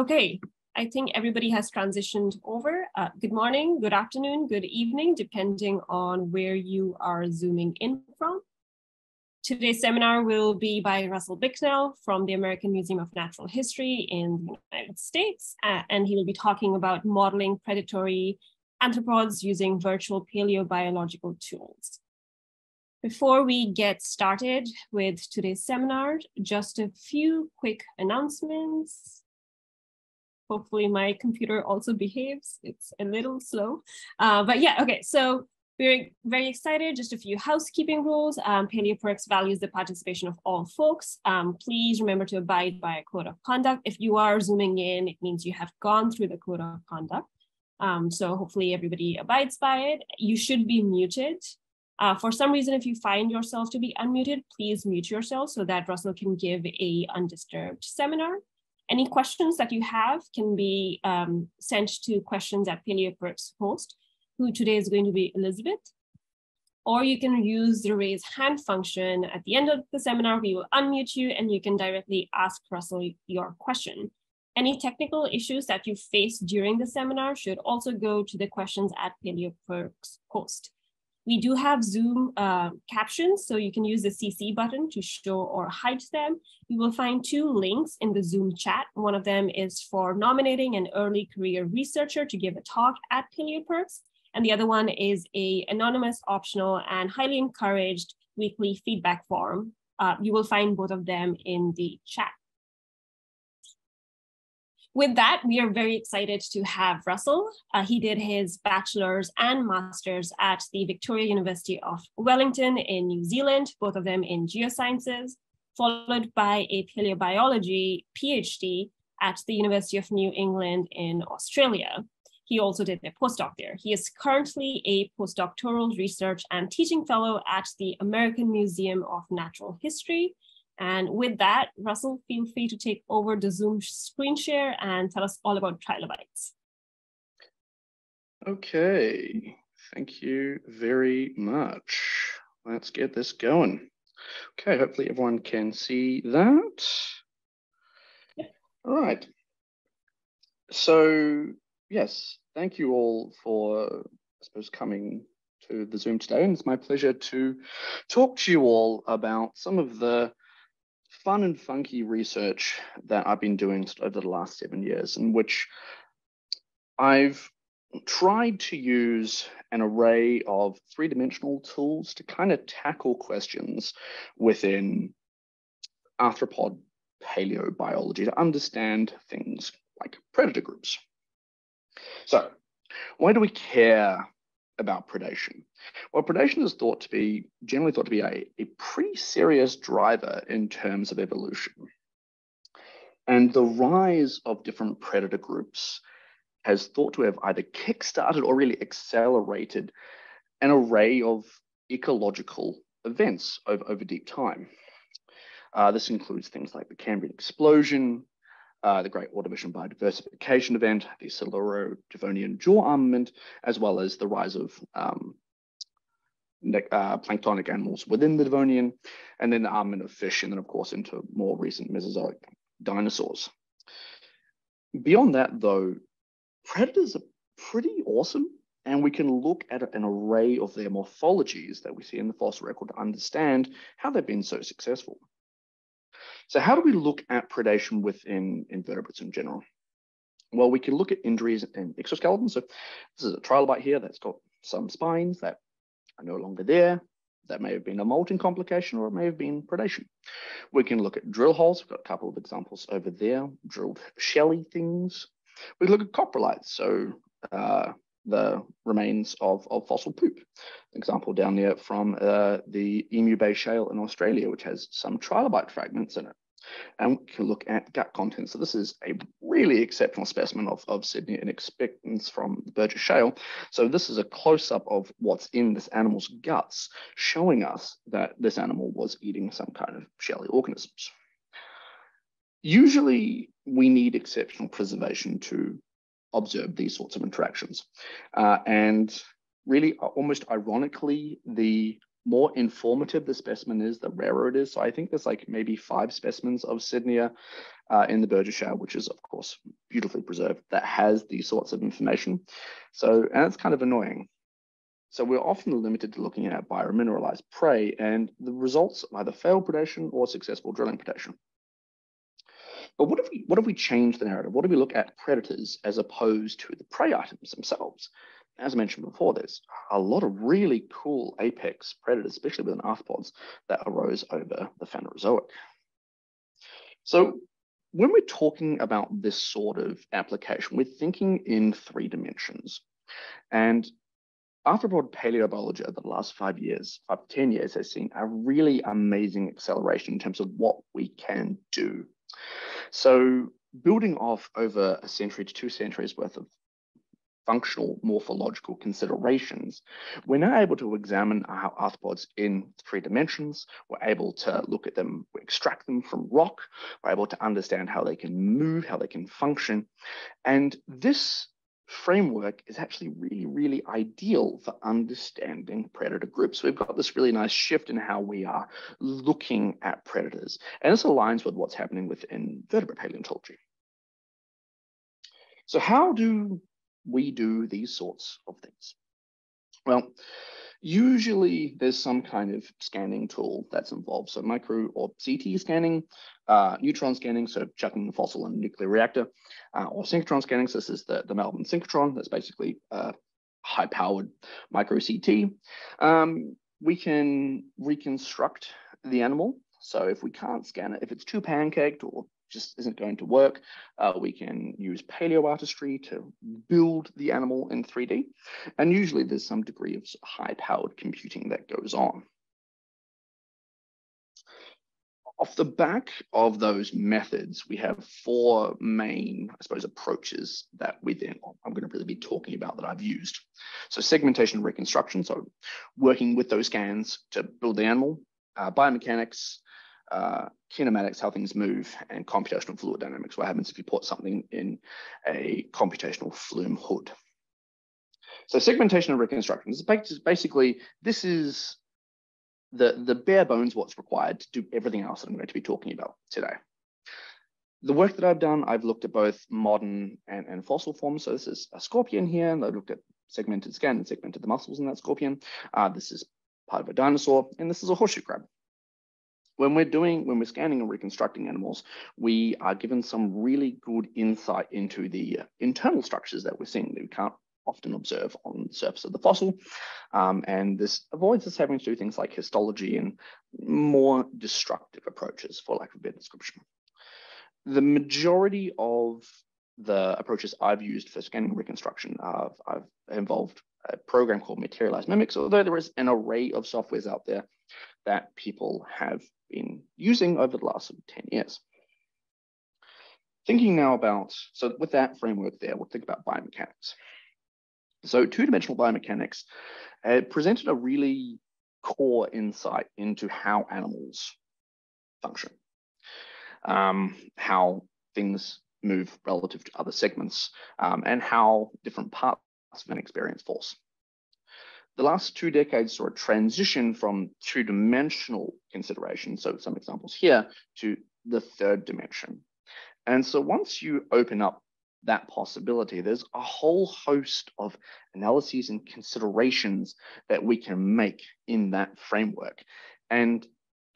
Okay, I think everybody has transitioned over. Uh, good morning, good afternoon, good evening, depending on where you are zooming in from. Today's seminar will be by Russell Bicknell from the American Museum of Natural History in the United States, uh, and he will be talking about modeling predatory arthropods using virtual paleobiological tools. Before we get started with today's seminar, just a few quick announcements. Hopefully my computer also behaves. It's a little slow, uh, but yeah, okay. So we're very excited. Just a few housekeeping rules. Um, PaleoPERCS values the participation of all folks. Um, please remember to abide by a code of conduct. If you are zooming in, it means you have gone through the code of conduct. Um, so hopefully everybody abides by it. You should be muted. Uh, for some reason, if you find yourself to be unmuted, please mute yourself so that Russell can give a undisturbed seminar. Any questions that you have can be um, sent to questions at PaleoPERCS host, who today is going to be Elizabeth. Or you can use the raise hand function. At the end of the seminar, we will unmute you and you can directly ask Russell your question. Any technical issues that you face during the seminar should also go to the questions at PaleoPERCS host. We do have Zoom uh, captions, so you can use the CC button to show or hide them. You will find two links in the Zoom chat. One of them is for nominating an early career researcher to give a talk at PaleoPERCS, and the other one is a anonymous, optional, and highly encouraged weekly feedback form. Uh, you will find both of them in the chat with that, we are very excited to have Russell. Uh, he did his bachelor's and master's at the Victoria University of Wellington in New Zealand, both of them in geosciences, followed by a paleobiology PhD at the University of New England in Australia. He also did a postdoc there. He is currently a postdoctoral research and teaching fellow at the American Museum of Natural History and with that, Russell, feel free to take over the Zoom screen share and tell us all about trilobites. Okay, thank you very much. Let's get this going. Okay, hopefully everyone can see that. All right. So yes, thank you all for, I suppose, coming to the Zoom today. And it's my pleasure to talk to you all about some of the fun and funky research that I've been doing over the last seven years, in which I've tried to use an array of three dimensional tools to kind of tackle questions within arthropod paleobiology to understand things like predator groups. So, why do we care about predation? Well, predation is thought to be generally thought to be a, a pretty serious driver in terms of evolution. And the rise of different predator groups has thought to have either kickstarted or really accelerated an array of ecological events over, over deep time. Uh, this includes things like the Cambrian explosion, uh, the Great Ordovician Biodiversification Event, the Siluro-Devonian jaw armament, as well as the rise of um, uh, planktonic animals within the Devonian, and then the armament of fish, and then of course into more recent Mesozoic dinosaurs. Beyond that, though, predators are pretty awesome, and we can look at an array of their morphologies that we see in the fossil record to understand how they've been so successful. So how do we look at predation within invertebrates in general? Well, we can look at injuries in exoskeletons. So this is a trilobite here that's got some spines that are no longer there. That may have been a molting complication or it may have been predation. We can look at drill holes. We've got a couple of examples over there, drilled shelly things. We look at coprolites, so uh, the remains of, of fossil poop. An example down there from uh, the Emu Bay Shale in Australia, which has some trilobite fragments in it and we can look at gut contents. So this is a really exceptional specimen of, of Sidneyia inexpectans from the Burgess Shale. So this is a close-up of what's in this animal's guts, showing us that this animal was eating some kind of shelly organisms. Usually we need exceptional preservation to observe these sorts of interactions. Uh, and really, almost ironically, the more informative the specimen is, the rarer it is. So I think there's like maybe five specimens of Sidneyia uh, in the Burgess which is of course beautifully preserved, that has these sorts of information. So, and it's kind of annoying. So we're often limited to looking at biomineralized prey and the results of either failed predation or successful drilling predation. But what if we what if we change the narrative? What if we look at predators as opposed to the prey items themselves? As I mentioned before, there's a lot of really cool apex predators, especially within arthropods, that arose over the Phanerozoic. So when we're talking about this sort of application, we're thinking in three dimensions. And arthropod paleobiology over the last five years, five to 10 years, has seen a really amazing acceleration in terms of what we can do. So building off over a century to two centuries worth of functional morphological considerations, we're now able to examine our arthropods in three dimensions. We're able to look at them, extract them from rock. We're able to understand how they can move, how they can function. And this framework is actually really, really ideal for understanding predator groups. We've got this really nice shift in how we are looking at predators. And this aligns with what's happening within vertebrate paleontology. So how do we do these sorts of things? Well, usually there's some kind of scanning tool that's involved. So micro or CT scanning, uh, neutron scanning, so chucking the fossil in a nuclear reactor, uh, or synchrotron scanning. So this is the, the Melbourne synchrotron. That's basically uh, high-powered micro CT. Um, we can reconstruct the animal. So if we can't scan it, if it's too pancaked or just isn't going to work. Uh, we can use paleoartistry to build the animal in 3D. And usually there's some degree of high powered computing that goes on. Off the back of those methods, we have four main, I suppose, approaches that we then, I'm going to really be talking about that I've used. So segmentation reconstruction, so working with those scans to build the animal, uh, biomechanics, uh, kinematics, how things move, and computational fluid dynamics, what happens if you put something in a computational flume hood. So segmentation and reconstruction is basically, this is the, the bare bones what's required to do everything else that I'm going to be talking about today. The work that I've done, I've looked at both modern and, and fossil forms. So this is a scorpion here, and I've looked at segmented scan and segmented the muscles in that scorpion. Uh, this is part of a dinosaur, and this is a horseshoe crab when we're doing, when we're scanning and reconstructing animals, we are given some really good insight into the internal structures that we're seeing that we can't often observe on the surface of the fossil. Um, and this avoids us having to do things like histology and more destructive approaches, for lack of a better description. The majority of the approaches I've used for scanning reconstruction, uh, I've involved a program called Materialise Mimics, although there is an array of softwares out there that people have been using over the last 10 years. Thinking now about, so with that framework there, we'll think about biomechanics. So two-dimensional biomechanics uh, presented a really core insight into how animals function, um, how things move relative to other segments, um, and how different parts of an experience force the last two decades saw a transition from two-dimensional consideration, so some examples here, to the third dimension. And so once you open up that possibility, there's a whole host of analyses and considerations that we can make in that framework. And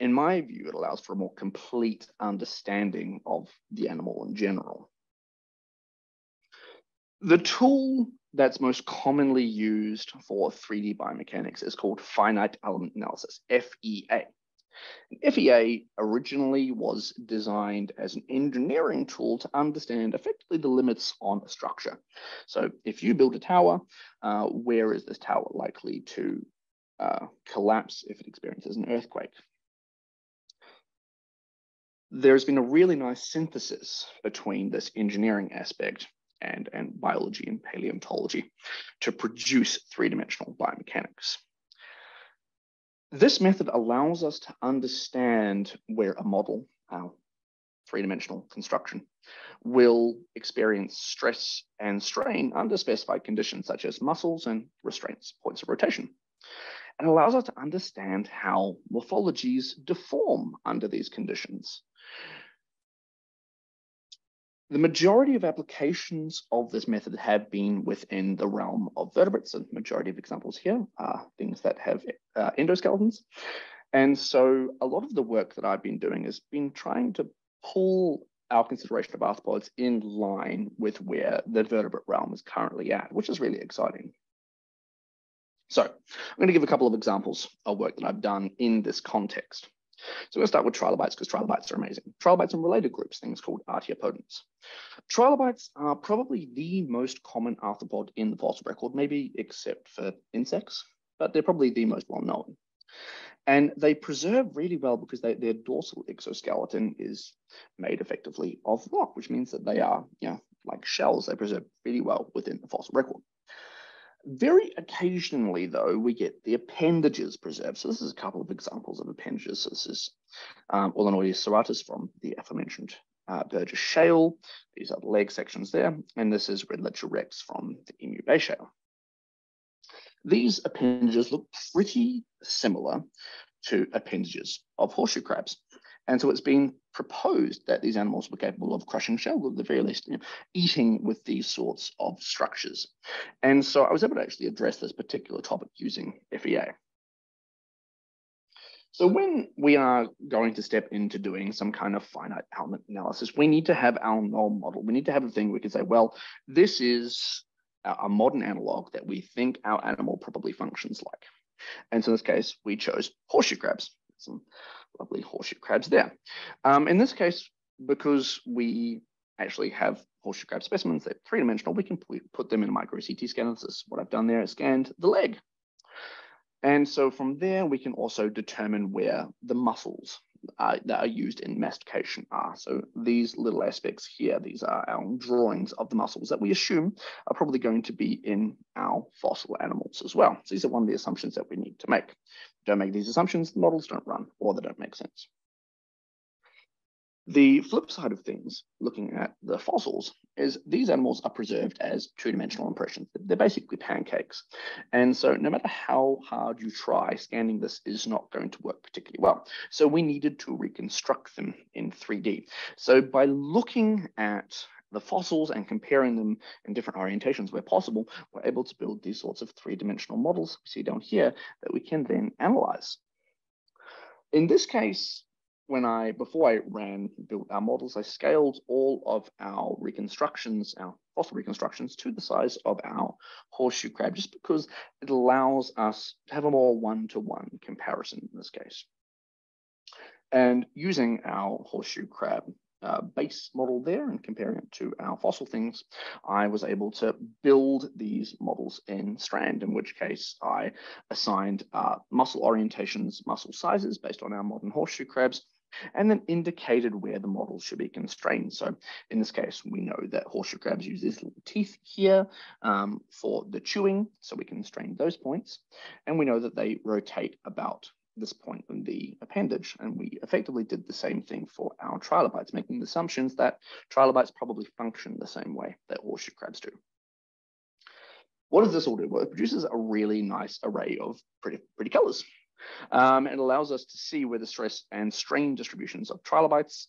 in my view, it allows for a more complete understanding of the animal in general. The tool that's most commonly used for 3D biomechanics is called finite element analysis, FEA. FEA originally was designed as an engineering tool to understand effectively the limits on a structure. So if you build a tower, uh, where is this tower likely to uh, collapse if it experiences an earthquake? There's been a really nice synthesis between this engineering aspect and, and biology and paleontology to produce three-dimensional biomechanics. This method allows us to understand where a model, our three-dimensional construction, will experience stress and strain under specified conditions such as muscles and restraints, points of rotation. It allows us to understand how morphologies deform under these conditions The majority of applications of this method have been within the realm of vertebrates. and The majority of examples here are things that have uh, endoskeletons. And so a lot of the work that I've been doing has been trying to pull our consideration of arthropods in line with where the vertebrate realm is currently at, which is really exciting. So I'm going to give a couple of examples of work that I've done in this context. So we're going to start with trilobites because trilobites are amazing. Trilobites and related groups, things called artiopodans. Trilobites are probably the most common arthropod in the fossil record, maybe except for insects, but they're probably the most well known. And they preserve really well because they, their dorsal exoskeleton is made effectively of rock, which means that they are, you know, like shells. They preserve really well within the fossil record. Very occasionally, though, we get the appendages preserved. So this is a couple of examples of appendages. This is um, serratus from the aforementioned uh, Burgess Shale. These are the leg sections there. And this is Redlichia rex from the Emu Bay Shale. These appendages look pretty similar to appendages of horseshoe crabs. And so it's been proposed that these animals were capable of crushing shell, at the very least, you know, eating with these sorts of structures. And so I was able to actually address this particular topic using FEA. So when we are going to step into doing some kind of finite element analysis, we need to have our null model. We need to have a thing we can say, well, this is a modern analog that we think our animal probably functions like. And so in this case, we chose horseshoe crabs. Some lovely horseshoe crabs there. Um, in this case, because we actually have horseshoe crab specimens, they're three-dimensional, we can put them in a micro CT scanner. This is what I've done there, I scanned the leg. And so from there, we can also determine where the muscles uh, that are used in mastication are. So these little aspects here, these are our drawings of the muscles that we assume are probably going to be in our fossil animals as well. So these are one of the assumptions that we need to make. Don't make these assumptions, the models don't run or they don't make sense. The flip side of things, looking at the fossils, is these animals are preserved as two-dimensional impressions. They're basically pancakes. And so no matter how hard you try, scanning this is not going to work particularly well. So we needed to reconstruct them in 3D. So by looking at the fossils and comparing them in different orientations where possible, we're able to build these sorts of three-dimensional models we see down here that we can then analyze. In this case, when I, before I ran, built our models, I scaled all of our reconstructions, our fossil reconstructions to the size of our horseshoe crab, just because it allows us to have a more one-to-one -one comparison in this case. And using our horseshoe crab uh, base model there and comparing it to our fossil things, I was able to build these models in Strand, in which case I assigned uh, muscle orientations, muscle sizes based on our modern horseshoe crabs, and then indicated where the model should be constrained. So in this case, we know that horseshoe crabs use these little teeth here um, for the chewing, so we constrain those points. And we know that they rotate about this point in the appendage. And we effectively did the same thing for our trilobites, making the assumptions that trilobites probably function the same way that horseshoe crabs do. What does this all do? Well, it produces a really nice array of pretty, pretty colors. Um, it allows us to see where the stress and strain distributions of trilobites,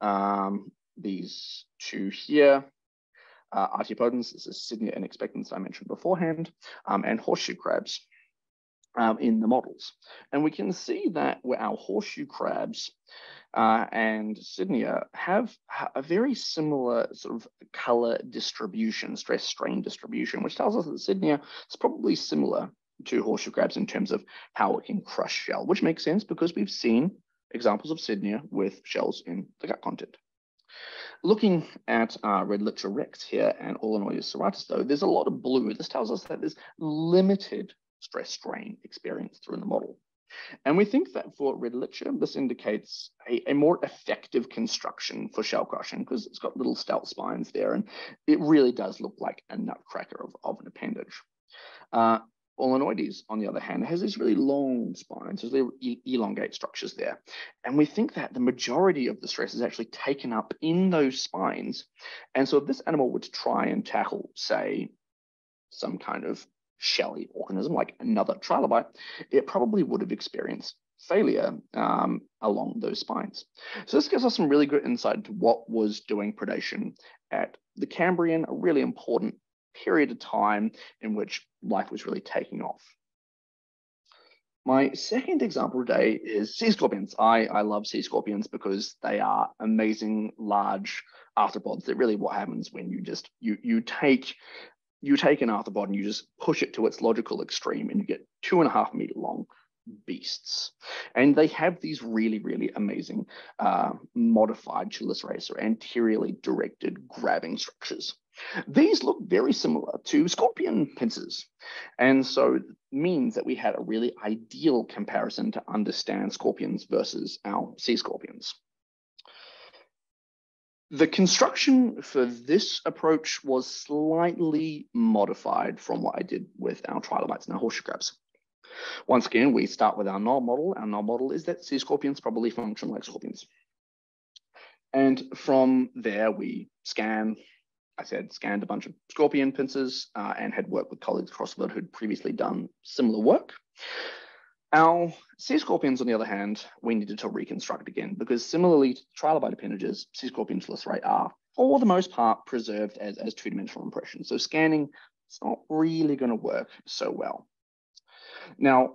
um, these two here, uh, artiopodans, this is Sidneyia inexpectans I mentioned beforehand, um, and horseshoe crabs um, in the models. And we can see that our horseshoe crabs uh, and Sidneyia have a very similar sort of color distribution, stress strain distribution, which tells us that Sidneyia is probably similar to horseshoe crabs in terms of how it can crush shell, which makes sense because we've seen examples of Sidneyia with shells in the gut content. Looking at uh, Redlichia rex here and Olenoides serratus, though, there's a lot of blue. This tells us that there's limited stress strain experience through the model. And we think that for Redlichia, this indicates a, a, more effective construction for shell crushing because it's got little stout spines there and it really does look like a nutcracker of, of an appendage. Uh, Olenoides, on the other hand, has these really long spines, these little elongate structures there. And we think that the majority of the stress is actually taken up in those spines. And so if this animal were to try and tackle, say, some kind of shelly organism like another trilobite, it probably would have experienced failure um, along those spines. So this gives us some really good insight into what was doing predation at the Cambrian, a really important period of time in which life was really taking off. My second example today is sea scorpions. I, I love sea scorpions because they are amazing large arthropods. They're really what happens when you just you you take you take an arthropod and you just push it to its logical extreme and you get two and a half meter long beasts. And they have these really, really amazing uh, modified chelicerates or anteriorly directed grabbing structures. These look very similar to scorpion pincers. And so it means that we had a really ideal comparison to understand scorpions versus our sea scorpions. The construction for this approach was slightly modified from what I did with our trilobites and our horseshoe crabs. Once again, we start with our null model. Our null model is that sea scorpions probably function like scorpions. And from there, we scan, I said, scanned a bunch of scorpion pincers uh, and had worked with colleagues across the world who'd previously done similar work. Our sea scorpions, on the other hand, we needed to reconstruct again because similarly to trilobite appendages, sea scorpions chelicerae are, for the most part, preserved as, as two-dimensional impressions. So scanning, is not really going to work so well. Now,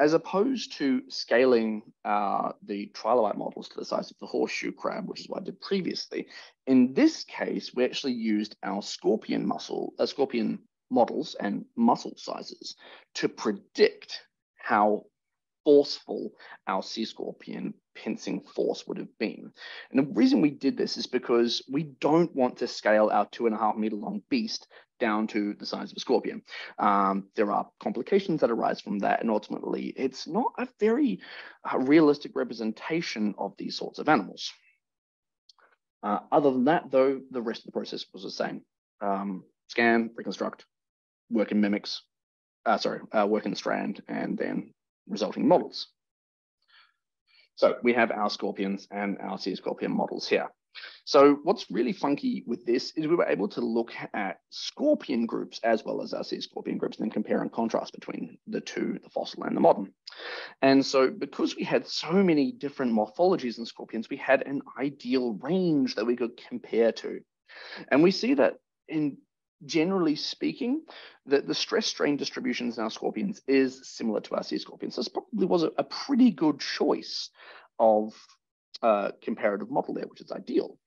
as opposed to scaling uh, the trilobite models to the size of the horseshoe crab, which is what I did previously, in this case, we actually used our scorpion muscle, uh, scorpion models and muscle sizes to predict how forceful our sea scorpion pincing force would have been. And the reason we did this is because we don't want to scale our two and a half meter long beast down to the size of a scorpion. Um, there are complications that arise from that, and ultimately, it's not a very uh, realistic representation of these sorts of animals. Uh, other than that, though, the rest of the process was the same. Um, scan, reconstruct, work in Mimics, uh, sorry, uh, work in strand, and then resulting models. So we have our scorpions and our sea scorpion models here. So what's really funky with this is we were able to look at scorpion groups as well as our sea scorpion groups and then compare and contrast between the two, the fossil and the modern. And so because we had so many different morphologies in scorpions, we had an ideal range that we could compare to. And we see that in generally speaking, that the stress strain distributions in our scorpions is similar to our sea scorpions. So this probably was a, a pretty good choice of uh, comparative model there, which is ideal.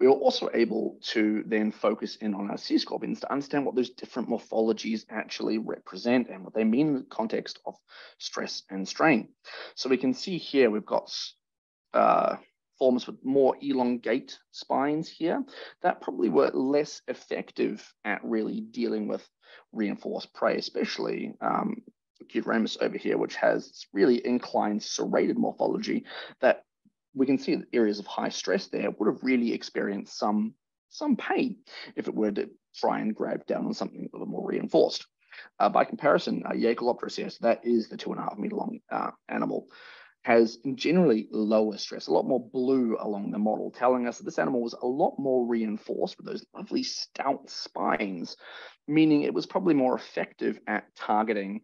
We were also able to then focus in on our sea scorpions to understand what those different morphologies actually represent and what they mean in the context of stress and strain. So we can see here we've got uh, forms with more elongate spines here that probably were less effective at really dealing with reinforced prey, especially um, Acutiramus over here, which has really inclined serrated morphology that we can see the areas of high stress there would have really experienced some, some pain if it were to try and grab down on something a little more reinforced. Uh, by comparison, uh, here, so that is the two and a half meter long uh, animal, has generally lower stress, a lot more blue along the model, telling us that this animal was a lot more reinforced with those lovely stout spines, meaning it was probably more effective at targeting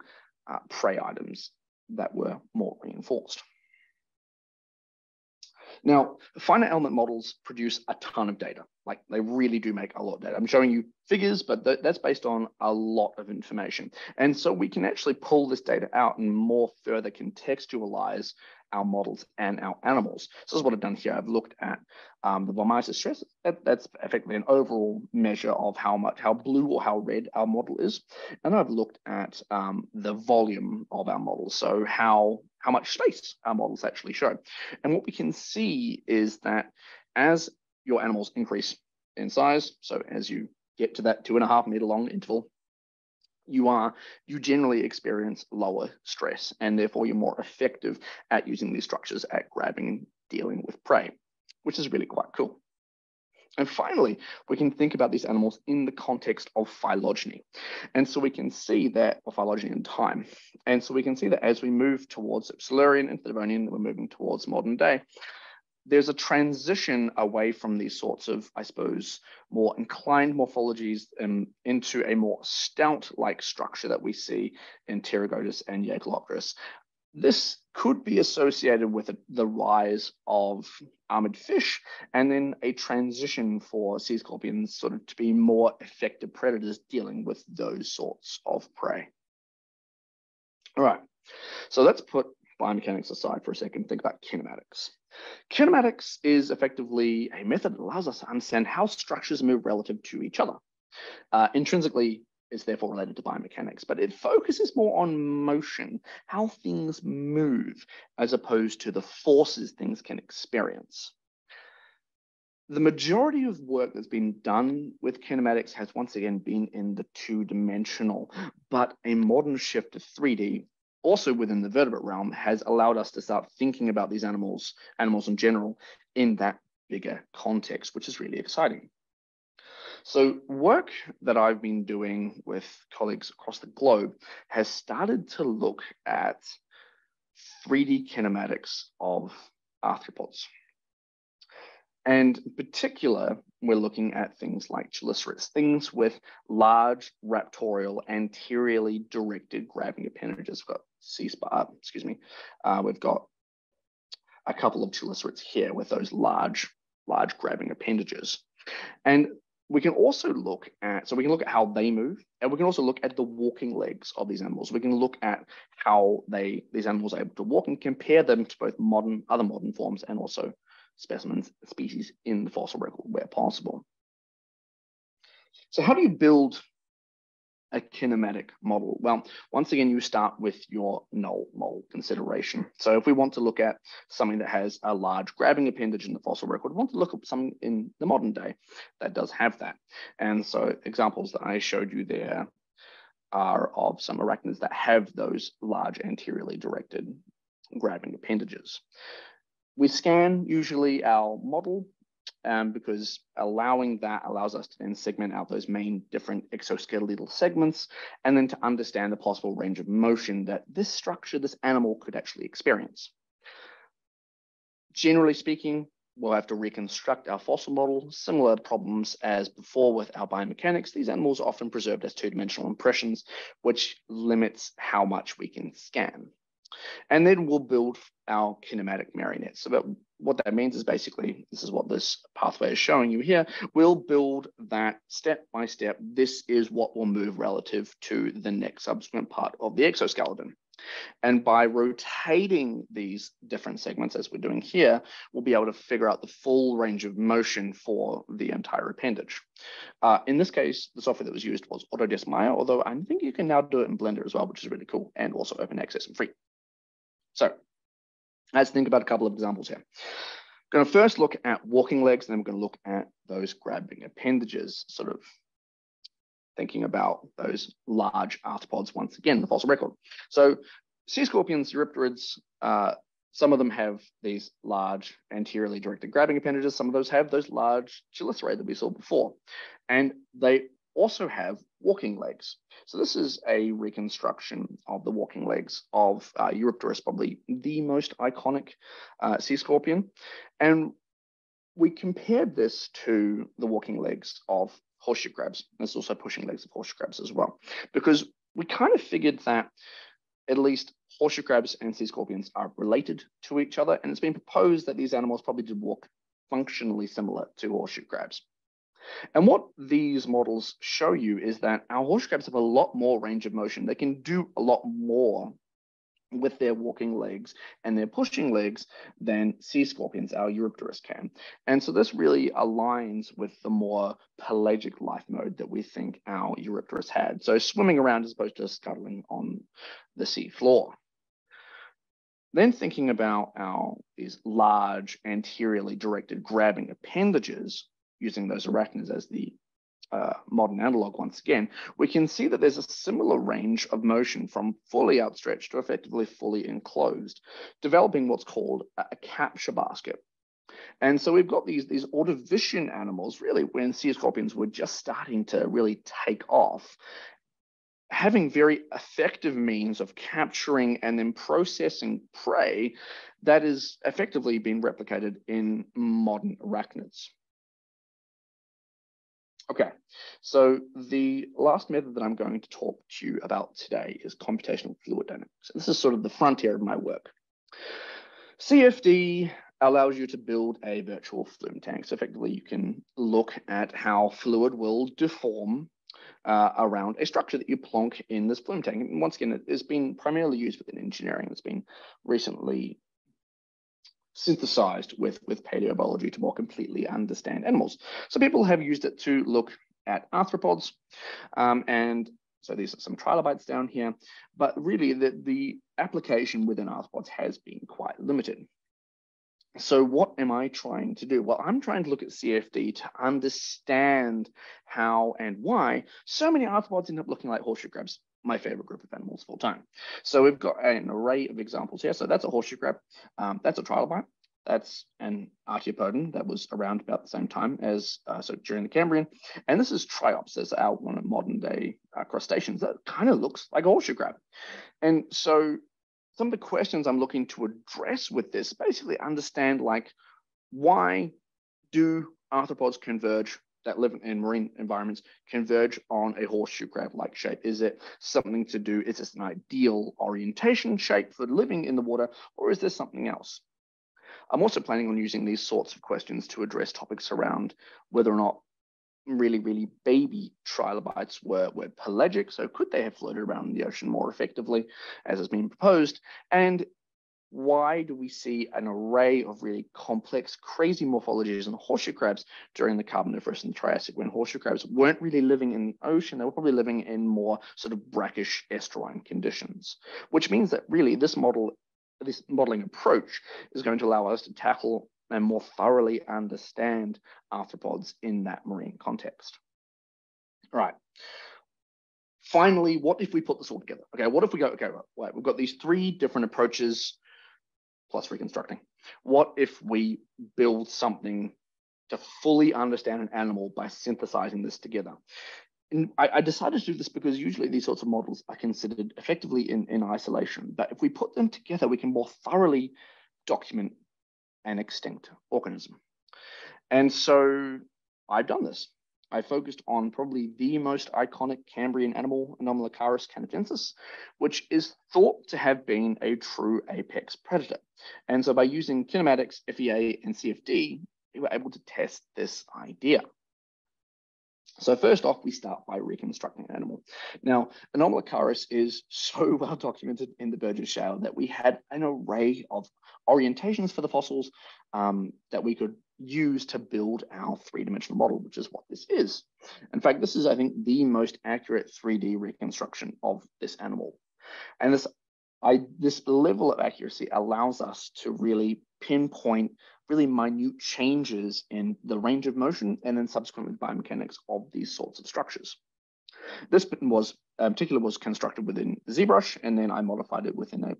uh, prey items that were more reinforced. Now, finite element models produce a ton of data. Like they really do make a lot of data. I'm showing you figures, but th that's based on a lot of information. And so we can actually pull this data out and more further contextualize our models and our animals. So this is what I've done here. I've looked at um, the von stress. That, that's effectively an overall measure of how much, how blue or how red our model is. And I've looked at um, the volume of our model. So how, how much space our models actually show. And what we can see is that as your animals increase in size, so as you get to that two and a half meter long interval, you are you generally experience lower stress and therefore you're more effective at using these structures at grabbing and dealing with prey which is really quite cool and finally, we can think about these animals in the context of phylogeny. And so we can see that, or phylogeny in time. And so we can see that as we move towards Silurian and Devonian, we're moving towards modern day, there's a transition away from these sorts of, I suppose, more inclined morphologies um, into a more stout-like structure that we see in Pterygotus and Jaekelopterus, this could be associated with the rise of armored fish and then a transition for sea scorpions sort of to be more effective predators dealing with those sorts of prey. All right, so let's put biomechanics aside for a second think about kinematics. Kinematics is effectively a method that allows us to understand how structures move relative to each other. Uh, intrinsically, is therefore related to biomechanics, but it focuses more on motion, how things move, as opposed to the forces things can experience. The majority of work that's been done with kinematics has once again been in the two dimensional, but a modern shift to 3D, also within the vertebrate realm, has allowed us to start thinking about these animals, animals in general, in that bigger context, which is really exciting. So work that I've been doing with colleagues across the globe has started to look at 3D kinematics of arthropods. And in particular, we're looking at things like chelicerates, things with large raptorial anteriorly directed grabbing appendages. We've got C-spot, excuse me. Uh, we've got a couple of chelicerates here with those large, large grabbing appendages. And we can also look at, so we can look at how they move, and we can also look at the walking legs of these animals. We can look at how they these animals are able to walk and compare them to both modern, other modern forms and also specimens, species in the fossil record where possible. So how do you build a kinematic model? Well, once again, you start with your null mole consideration. So if we want to look at something that has a large grabbing appendage in the fossil record, we want to look at something in the modern day that does have that. And so examples that I showed you there are of some arachnids that have those large anteriorly directed grabbing appendages. We scan usually our model um, because allowing that allows us to then segment out those main different exoskeletal segments and then to understand the possible range of motion that this structure, this animal could actually experience. Generally speaking, we'll have to reconstruct our fossil model, similar problems as before with our biomechanics. These animals are often preserved as two-dimensional impressions, which limits how much we can scan. And then we'll build our kinematic marionettes. So what that means is basically, this is what this pathway is showing you here. We'll build that step by step. This is what will move relative to the next subsequent part of the exoskeleton. And by rotating these different segments as we're doing here, we'll be able to figure out the full range of motion for the entire appendage. Uh, in this case, the software that was used was Autodesk Maya, although I think you can now do it in Blender as well, which is really cool and also open access and free. So let's think about a couple of examples here. Going to first look at walking legs, and then we're going to look at those grabbing appendages, sort of thinking about those large arthropods once again, the fossil record. So sea scorpions, eurypterids, uh, some of them have these large anteriorly directed grabbing appendages. Some of those have those large chelicerae that we saw before. And they also have walking legs. So this is a reconstruction of the walking legs of uh, Eurypterus, probably the most iconic uh, sea scorpion. And we compared this to the walking legs of horseshoe crabs. There's also pushing legs of horseshoe crabs as well, because we kind of figured that at least horseshoe crabs and sea scorpions are related to each other. And it's been proposed that these animals probably did walk functionally similar to horseshoe crabs. And what these models show you is that our horseshoe crabs have a lot more range of motion. They can do a lot more with their walking legs and their pushing legs than sea scorpions, our Eurypterus can. And so this really aligns with the more pelagic life mode that we think our Eurypterus had. So swimming around as opposed to scuttling on the sea floor. Then thinking about our these large anteriorly directed grabbing appendages, using those arachnids as the uh, modern analog once again, we can see that there's a similar range of motion from fully outstretched to effectively fully enclosed, developing what's called a capture basket. And so we've got these, these ordovician animals, really, when sea scorpions were just starting to really take off, having very effective means of capturing and then processing prey that is effectively being replicated in modern arachnids. Okay, so the last method that I'm going to talk to you about today is computational fluid dynamics. This is sort of the frontier of my work. CFD allows you to build a virtual flume tank. So effectively, you can look at how fluid will deform uh, around a structure that you plonk in this flume tank. And once again, it has been primarily used within engineering. It's been recently synthesized with, with paleobiology to more completely understand animals. So people have used it to look at arthropods. Um, and so these are some trilobites down here, but really the, the application within arthropods has been quite limited. So what am I trying to do? Well, I'm trying to look at CFD to understand how and why so many arthropods end up looking like horseshoe crabs my favorite group of animals full time. So we've got an array of examples here. So that's a horseshoe crab. Um, that's a trilobite. That's an artiopodan that was around about the same time as, uh, so during the Cambrian. And this is Triops, as our one of modern day uh, crustaceans that kind of looks like a horseshoe crab. And so some of the questions I'm looking to address with this basically understand like, why do arthropods converge that live in marine environments converge on a horseshoe crab-like shape? Is it something to do, is this an ideal orientation shape for living in the water, or is there something else? I'm also planning on using these sorts of questions to address topics around whether or not really, really baby trilobites were, were pelagic. So could they have floated around in the ocean more effectively, as has been proposed? And why do we see an array of really complex, crazy morphologies in horseshoe crabs during the Carboniferous and Triassic when horseshoe crabs weren't really living in the ocean? They were probably living in more sort of brackish estuarine conditions, which means that really this model, this modeling approach is going to allow us to tackle and more thoroughly understand arthropods in that marine context. All right. Finally, what if we put this all together? Okay, what if we go, okay, right, we've got these three different approaches plus reconstructing. What if we build something to fully understand an animal by synthesizing this together? And I, I, decided to do this because usually these sorts of models are considered effectively in, in isolation. But if we put them together, we can more thoroughly document an extinct organism. And so I've done this. I focused on probably the most iconic Cambrian animal, Anomalocaris canadensis, which is thought to have been a true apex predator. And so by using kinematics, FEA, and CFD, we were able to test this idea. So first off, we start by reconstructing an animal. Now, Anomalocaris is so well documented in the Burgess Shale that we had an array of orientations for the fossils um, that we could use to build our three-dimensional model, which is what this is. In fact, this is, I think, the most accurate 3D reconstruction of this animal. And this, I, this level of accuracy allows us to really pinpoint really minute changes in the range of motion and then subsequently biomechanics of these sorts of structures. This was in particular was constructed within ZBrush, and then I modified it within a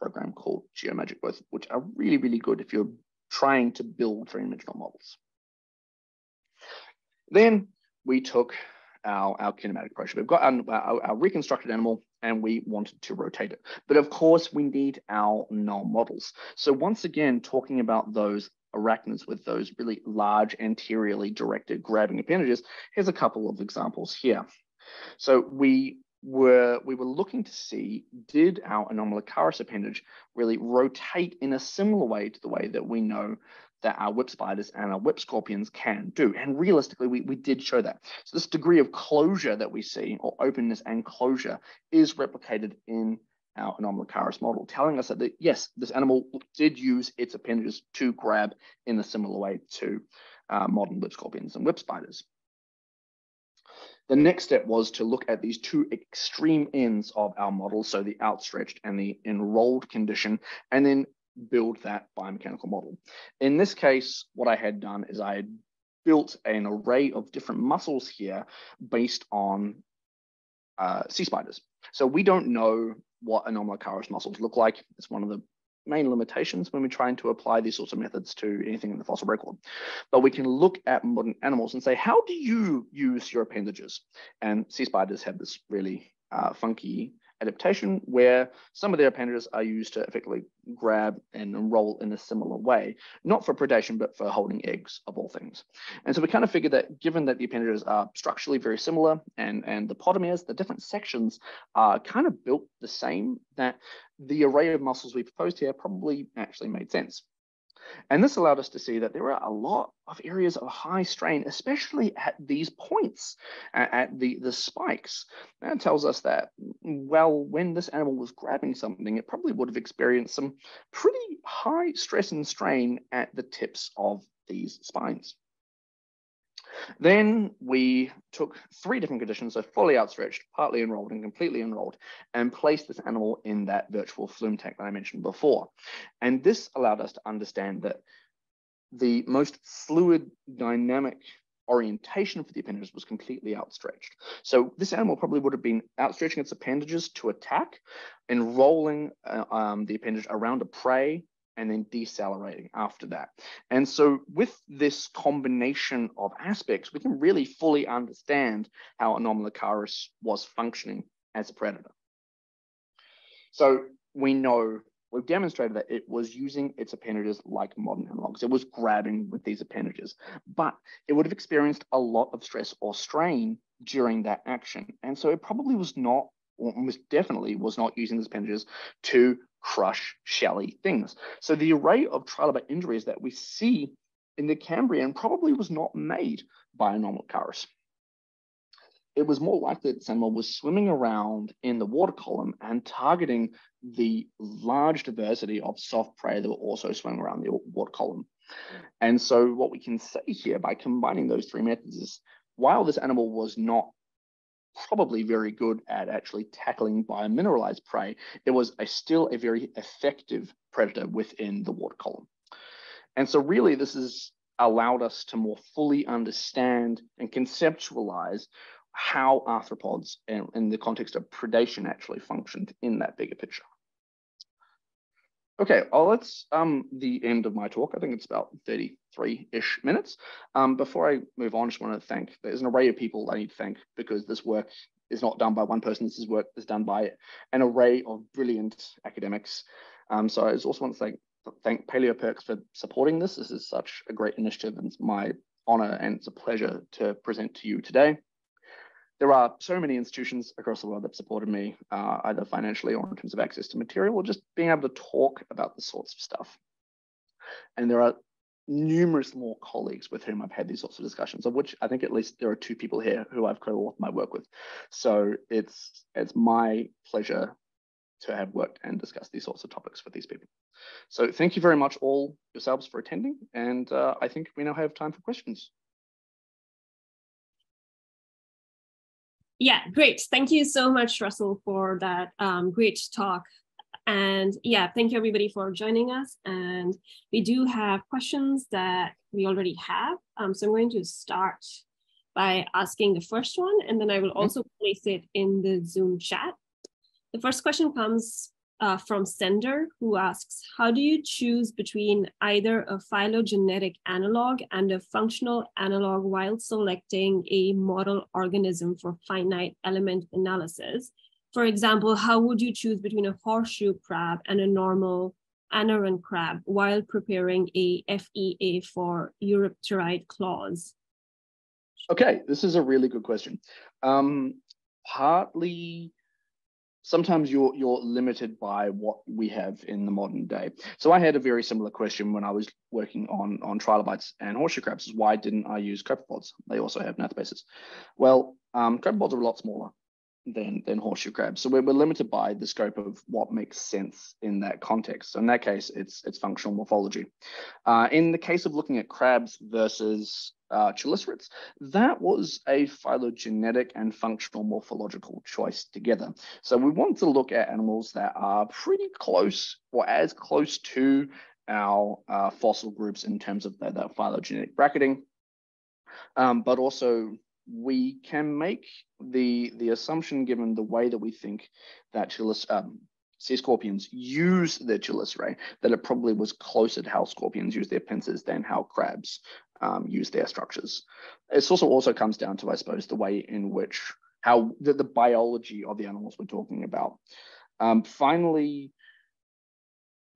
program called GeoMagic, both which are really, really good if you're trying to build three-dimensional models. Then we took our, our kinematic approach. We've got our, our, our, reconstructed animal and we wanted to rotate it. But of course, we need our null models. So once again, talking about those arachnids with those really large anteriorly directed grabbing appendages, here's a couple of examples here. So we were we were looking to see did our Anomalocaris appendage really rotate in a similar way to the way that we know that our whip spiders and our whip scorpions can do. And realistically, we, we did show that. So this degree of closure that we see, or openness and closure, is replicated in our Anomalocaris model, telling us that, the, yes, this animal did use its appendages to grab in a similar way to uh, modern whip scorpions and whip spiders. The next step was to look at these two extreme ends of our model, so the outstretched and the enrolled condition, and then build that biomechanical model. In this case, what I had done is I had built an array of different muscles here based on uh, sea spiders. So we don't know what Anomalocaris muscles look like. It's one of the main limitations when we're trying to apply these sorts of methods to anything in the fossil record. But we can look at modern animals and say, how do you use your appendages? And sea spiders have this really uh, funky adaptation, where some of their appendages are used to effectively grab and enroll in a similar way, not for predation, but for holding eggs of all things. And so we kind of figured that given that the appendages are structurally very similar and, and the podomeres, the different sections are kind of built the same, that the array of muscles we proposed here probably actually made sense. And this allowed us to see that there are a lot of areas of high strain, especially at these points, at, the, the spikes. That tells us that, well, when this animal was grabbing something, it probably would have experienced some pretty high stress and strain at the tips of these spines. Then we took three different conditions, so fully outstretched, partly enrolled, and completely enrolled, and placed this animal in that virtual flume tank that I mentioned before. And this allowed us to understand that the most fluid dynamic orientation for the appendages was completely outstretched. So this animal probably would have been outstretching its appendages to attack, enrolling uh, um, the appendage around a prey, and then decelerating after that. And so with this combination of aspects, we can really fully understand how Anomalocaris was functioning as a predator. So we know, we've demonstrated that it was using its appendages like modern analogs. It was grabbing with these appendages, but it would have experienced a lot of stress or strain during that action. And so it probably was not almost definitely was not using these appendages to crush shelly things. So the array of trilobite injuries that we see in the Cambrian probably was not made by normal Anomalocaris. It was more likely that this animal was swimming around in the water column and targeting the large diversity of soft prey that were also swimming around the water column. And so what we can say here by combining those three methods is while this animal was not probably very good at actually tackling biomineralized prey, it was a, still a very effective predator within the water column. And so really this has allowed us to more fully understand and conceptualize how arthropods in, in the context of predation actually functioned in that bigger picture. Okay, well, that's um, the end of my talk. I think it's about 33-ish minutes. Um, before I move on, I just want to thank, there's an array of people I need to thank because this work is not done by one person. This is work that's done by an array of brilliant academics. Um, so I just also want to thank, thank PaleoPERCS for supporting this. This is such a great initiative and it's my honor and it's a pleasure to present to you today there are so many institutions across the world that supported me, uh, either financially or in terms of access to material, or just being able to talk about the sorts of stuff. And there are numerous more colleagues with whom I've had these sorts of discussions, of which I think at least there are two people here who I've co-authored my work with. So it's it's my pleasure to have worked and discussed these sorts of topics with these people. So thank you very much all yourselves for attending, and uh, I think we now have time for questions. Yeah, great. Thank you so much, Russell, for that um, great talk. And yeah, thank you everybody for joining us. And we do have questions that we already have. Um, so I'm going to start by asking the first one, and then I will also place it in the Zoom chat. The first question comes uh, from Sender, who asks, how do you choose between either a phylogenetic analog and a functional analog while selecting a model organism for finite element analysis? For example, how would you choose between a horseshoe crab and a normal anaran crab while preparing a FEA for Eurypterid claws? Okay, this is a really good question. Um, partly sometimes you're you're limited by what we have in the modern day. So I had a very similar question when I was working on on trilobites and horseshoe crabs. Why didn't I use copepods? They also have gnath bases. Well, um, copepods are a lot smaller than than horseshoe crabs, so we're, we're limited by the scope of what makes sense in that context. So in that case, it's it's functional morphology. Uh, in the case of looking at crabs versus uh, chelicerates, that was a phylogenetic and functional morphological choice together. So we want to look at animals that are pretty close or as close to our uh, fossil groups in terms of their, phylogenetic bracketing, um, but also we can make the the assumption given the way that we think that chelis, um, sea scorpions use their chelicerae that it probably was closer to how scorpions use their pincers than how crabs um, use their structures. It also also comes down to, I suppose, the way in which how the, the biology of the animals we're talking about. Um, finally,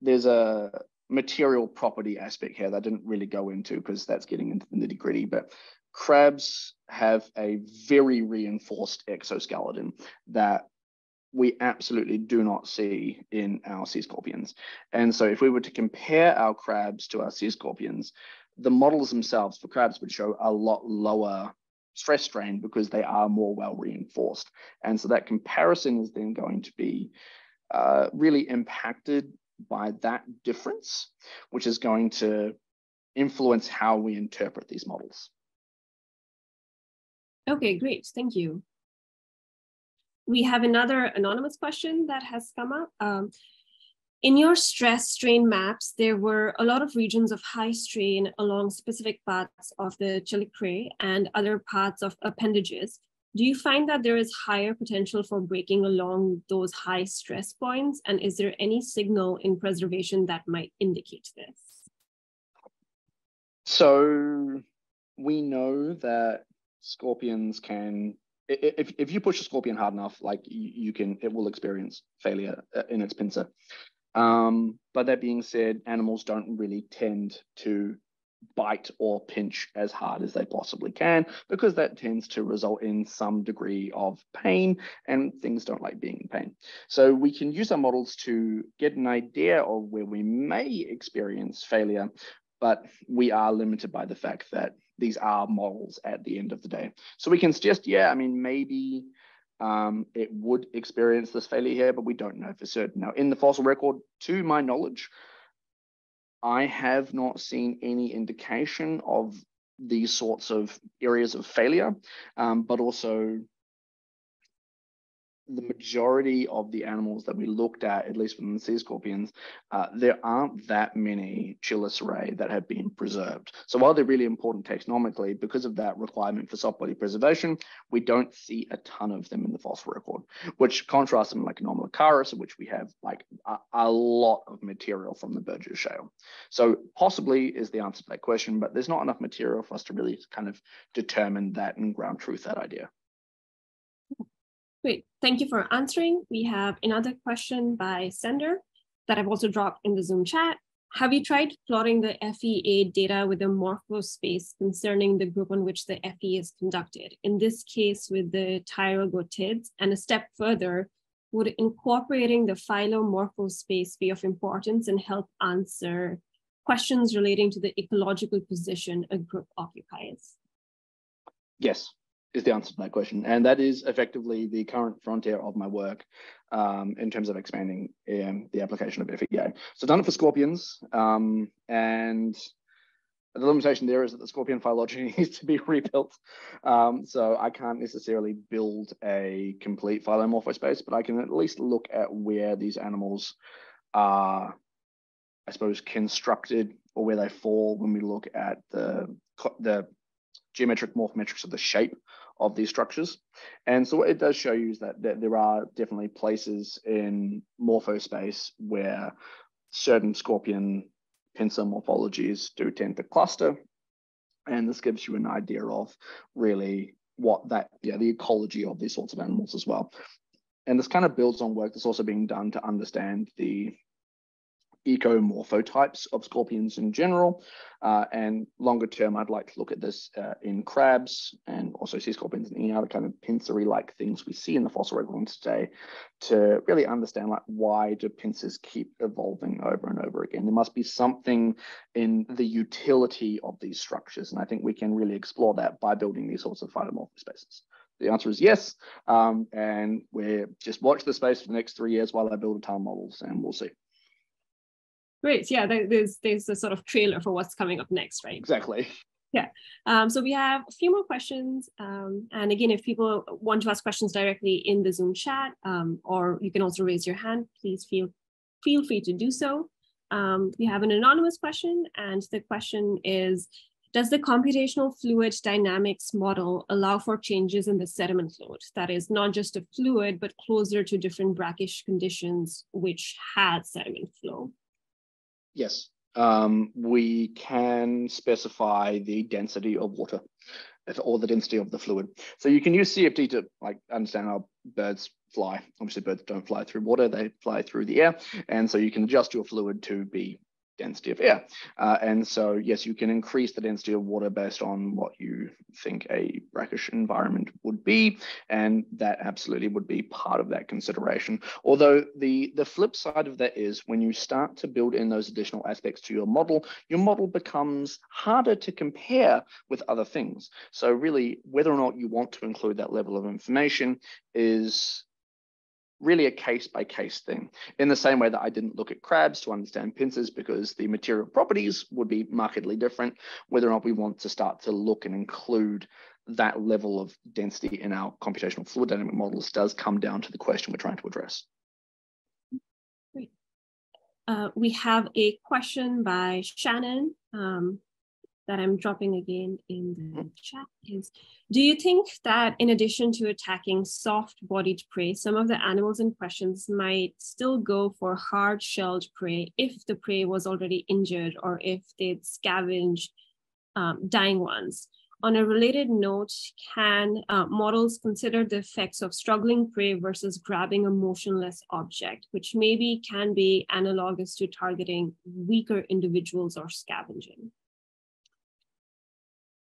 there's a material property aspect here that I didn't really go into because that's getting into the nitty gritty, but crabs have a very reinforced exoskeleton that we absolutely do not see in our sea scorpions. And so if we were to compare our crabs to our sea scorpions, the models themselves for crabs would show a lot lower stress strain because they are more well reinforced. And so that comparison is then going to be uh, really impacted by that difference, which is going to influence how we interpret these models. Okay, great. Thank you. We have another anonymous question that has come up. Um, in your stress strain maps, there were a lot of regions of high strain along specific parts of the chelicerae and other parts of appendages. Do you find that there is higher potential for breaking along those high stress points? And is there any signal in preservation that might indicate this? So we know that scorpions can if, if you push a scorpion hard enough like you, you can it will experience failure uh, in its pincer um, but that being said animals don't really tend to bite or pinch as hard as they possibly can because that tends to result in some degree of pain and things don't like being in pain. So we can use our models to get an idea of where we may experience failure, but we are limited by the fact that these are models at the end of the day. So we can suggest, yeah, I mean, maybe um, it would experience this failure here, but we don't know for certain. Now, in the fossil record, to my knowledge, I have not seen any indication of these sorts of areas of failure, um, but also the majority of the animals that we looked at, at least within the sea scorpions, uh, there aren't that many chelicerae that have been preserved. So while they're really important taxonomically, because of that requirement for soft body preservation, we don't see a ton of them in the fossil record, which contrasts them like Anomalocaris, which we have like a, a lot of material from the Burgess Shale. So possibly is the answer to that question, but there's not enough material for us to really kind of determine that and ground truth that idea. Great, thank you for answering. We have another question by Sender that I've also dropped in the Zoom chat. Have you tried plotting the FEA data with the morphospace concerning the group on which the FE is conducted? In this case, with the Pterygotids, and a step further, would incorporating the phylomorphospace be of importance and help answer questions relating to the ecological position a group occupies? Yes, is the answer to that question. And that is effectively the current frontier of my work um, in terms of expanding um, the application of FEA. So done it for scorpions. Um, and the limitation there is that the scorpion phylogeny needs to be rebuilt. Um, so I can't necessarily build a complete phylomorphospace, but I can at least look at where these animals are, I suppose, constructed or where they fall when we look at the, the geometric morphometrics of the shape of these structures. And so what it does show you is that, that there are definitely places in morphospace where certain scorpion pincer morphologies do tend to cluster. And this gives you an idea of really what that, yeah, the ecology of these sorts of animals as well. And this kind of builds on work that's also being done to understand the ecomorphotypes of scorpions in general. Uh, and longer term, I'd like to look at this uh, in crabs and also sea scorpions and any other kind of pincery-like things we see in the fossil record today to really understand like why do pincers keep evolving over and over again. There must be something in the utility of these structures. And I think we can really explore that by building these sorts of phylomorphospaces. The answer is yes. Um, and we're just watch the space for the next three years while I build a of models and we'll see. Great. Yeah, there's there's a sort of trailer for what's coming up next, right? Exactly. Yeah. Um, so we have a few more questions. Um, and again, if people want to ask questions directly in the Zoom chat, um, or you can also raise your hand, please feel feel free to do so. Um, we have an anonymous question, and the question is, does the computational fluid dynamics model allow for changes in the sediment load? That is not just a fluid, but closer to different brackish conditions which had sediment flow. Yes, um, we can specify the density of water. or the density of the fluid. So you can use CFD to like understand how birds fly. Obviously, birds don't fly through water; they fly through the air, and so you can adjust your fluid to be density of air. Uh, and so, yes, you can increase the density of water based on what you think a brackish environment would be. And that absolutely would be part of that consideration. Although the, the flip side of that is when you start to build in those additional aspects to your model, your model becomes harder to compare with other things. So really, whether or not you want to include that level of information is really a case by case thing. In the same way that I didn't look at crabs to understand pincers because the material properties would be markedly different, whether or not we want to start to look and include that level of density in our computational fluid dynamic models does come down to the question we're trying to address. Great. Uh, we have a question by Shannon. Um, that I'm dropping again in the mm-hmm. chat is, do you think that in addition to attacking soft-bodied prey, some of the animals in questions might still go for hard-shelled prey if the prey was already injured or if they'd scavenged um, dying ones? On a related note, can uh, models consider the effects of struggling prey versus grabbing a motionless object, which maybe can be analogous to targeting weaker individuals or scavenging?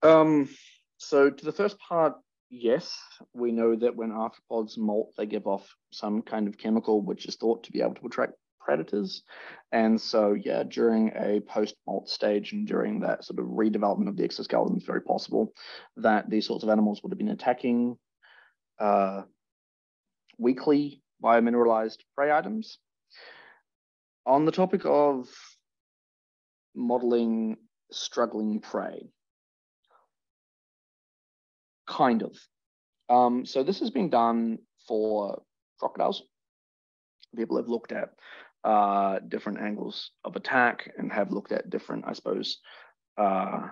Um, so to the first part, yes, we know that when arthropods molt, they give off some kind of chemical which is thought to be able to attract predators. And so, yeah, during a post molt stage and during that sort of redevelopment of the exoskeleton, it's very possible that these sorts of animals would have been attacking uh, weakly biomineralized prey items. On the topic of modeling struggling prey, kind of. Um, so this has been done for crocodiles. People have looked at uh, different angles of attack and have looked at different, I suppose, uh,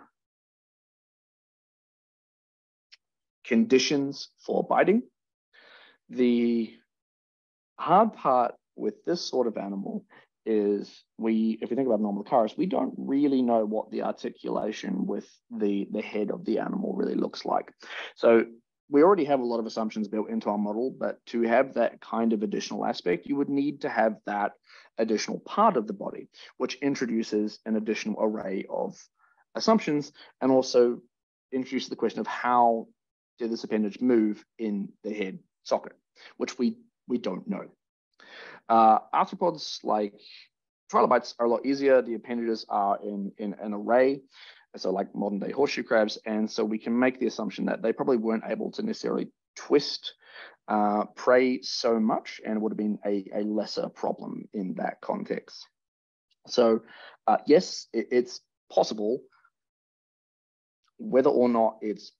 conditions for biting. The hard part with this sort of animal is we, if we think about normal Anomalocaris, we don't really know what the articulation with the, the head of the animal really looks like. So we already have a lot of assumptions built into our model, but to have that kind of additional aspect, you would need to have that additional part of the body, which introduces an additional array of assumptions and also introduces the question of how did this appendage move in the head socket, which we, we don't know. Uh, arthropods like trilobites are a lot easier. The appendages are in, in an array, so like modern day horseshoe crabs. And so we can make the assumption that they probably weren't able to necessarily twist uh, prey so much and would have been a, a lesser problem in that context. So uh, yes, it, it's possible. Whether or not it's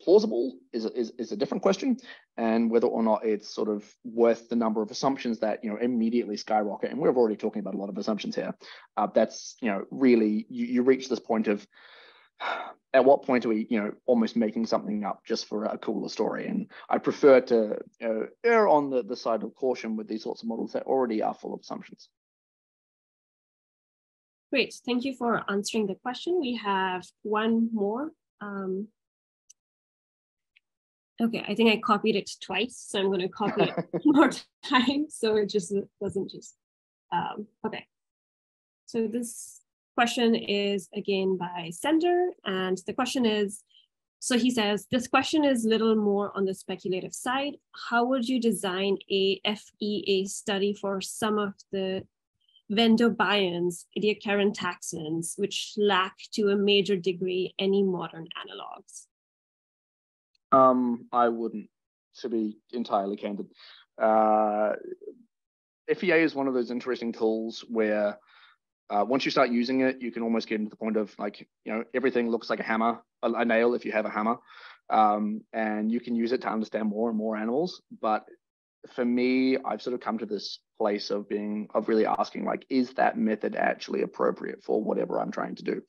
plausible is, is, is a different question. And whether or not it's sort of worth the number of assumptions that you know immediately skyrocket and we're already talking about a lot of assumptions here uh, that's you know really you, you reach this point of at what point are we you know almost making something up just for a cooler story? And i prefer to you know, err on the, the side of caution with these sorts of models that already are full of assumptions. Great. Thank you for answering the question. We have one more um, Okay, I think I copied it twice, so I'm going to copy it more times so it just doesn't just, um, okay. So this question is again by Sender, and the question is, so he says, this question is little more on the speculative side. How would you design a FEA study for some of the vendobionts, Ediacaran which lack to a major degree any modern analogs? Um, I wouldn't, to be entirely candid. Uh, FEA is one of those interesting tools where uh, once you start using it, you can almost get into the point of like, you know, everything looks like a hammer, a, a nail if you have a hammer. Um, and you can use it to understand more and more animals. But for me, I've sort of come to this place of being, of really asking, like, is that method actually appropriate for whatever I'm trying to do?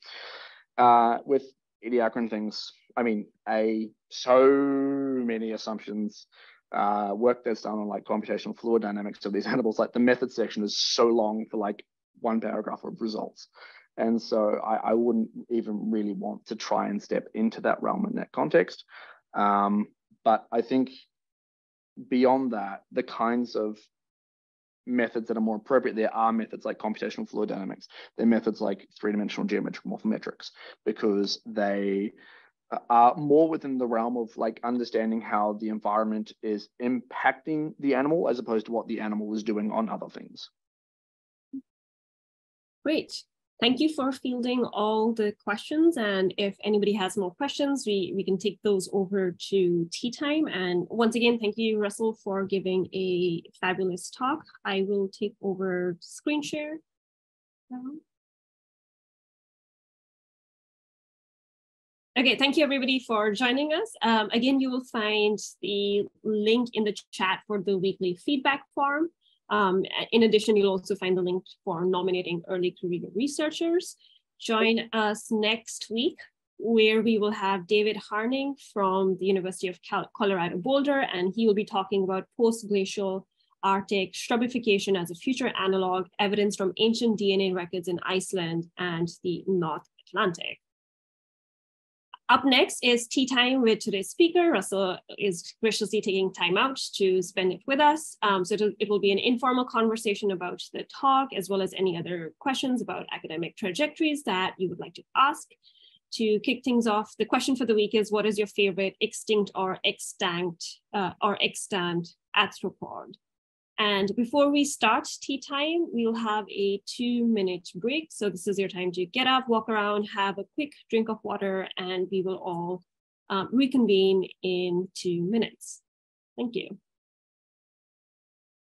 Uh, with Ediacaran things, I mean, a so many assumptions, uh, work that's done on like computational fluid dynamics of these animals. Like the method section is so long for like one paragraph of results. And so I, I wouldn't even really want to try and step into that realm in that context. Um, but I think beyond that, the kinds of methods that are more appropriate, there are methods like computational fluid dynamics. There are methods like three-dimensional geometric morphometrics because they are more within the realm of like understanding how the environment is impacting the animal as opposed to what the animal is doing on other things. Great. Thank you for fielding all the questions. And if anybody has more questions, we, we can take those over to tea time. And once again, thank you, Russell, for giving a fabulous talk. I will take over screen share. Okay, thank you everybody for joining us. Um, again, you will find the link in the chat for the weekly feedback form. Um, in addition, you'll also find the link for nominating early career researchers. Join us next week where we will have David Harning from the University of Colorado Boulder, and he will be talking about post-glacial Arctic shrubification as a future analog, evidence from ancient DNA records in Iceland and the North Atlantic. Up next is tea time with today's speaker. Russell is graciously taking time out to spend it with us. Um, so it will be an informal conversation about the talk, as well as any other questions about academic trajectories that you would like to ask. To kick things off, the question for the week is, what is your favorite extinct or extant uh, or extant arthropod? And before we start tea time, we'll have a two minute break. So this is your time to get up, walk around, have a quick drink of water, and we will all um, reconvene in two minutes. Thank you.